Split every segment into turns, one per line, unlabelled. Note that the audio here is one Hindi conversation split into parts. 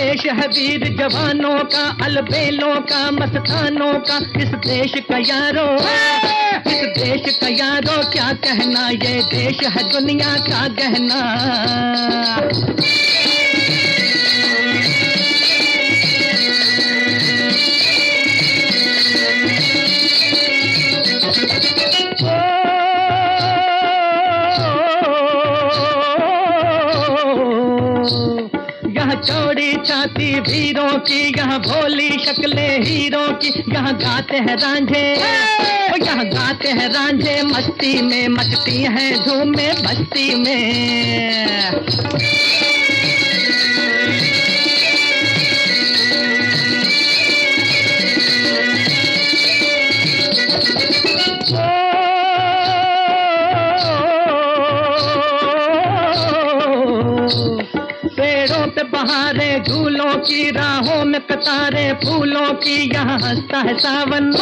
है वीर जवानों का, अलबेलों का, मस्तानों का, इस देश का यारो। इस देश का यारो, क्या कहना? ये देश है दुनिया का गहना। चौड़ी छाती भीरों की यहाँ भोली शक्ले हीरों की यहाँ गाते हैं रांझे। यहाँ गाते हैं रांझे मस्ती में मचती है झूमे बस्ती में। बहारे झूलों की राहों में कतारे फूलों की, यहाँ हंसता है सावन।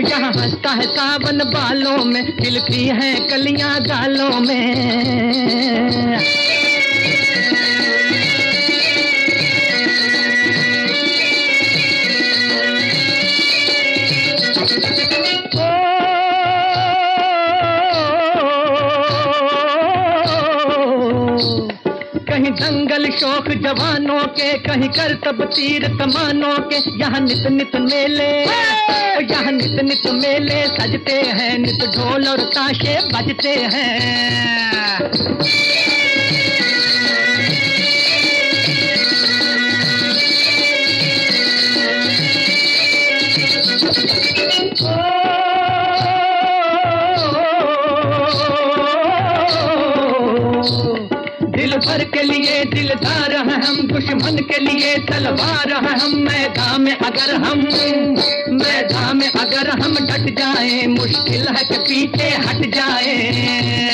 यहाँ हंसता है सावन बालों में खिलती है कलियाँ गालों में। दंगल शोक जवानों के, कहीं कर तब तीर कमानों के। यहाँ नित नित मेले, यहाँ नित नित मेले। सजते हैं नित ढोल और ताशे बजते हैं। भर के लिए दिलदार हैं हम, दुश्मन के लिए तलवार हैं हम। मैदान में अगर हम, मैदान में अगर हम डट जाए, मुश्किल है कि पीछे हट जाएँ।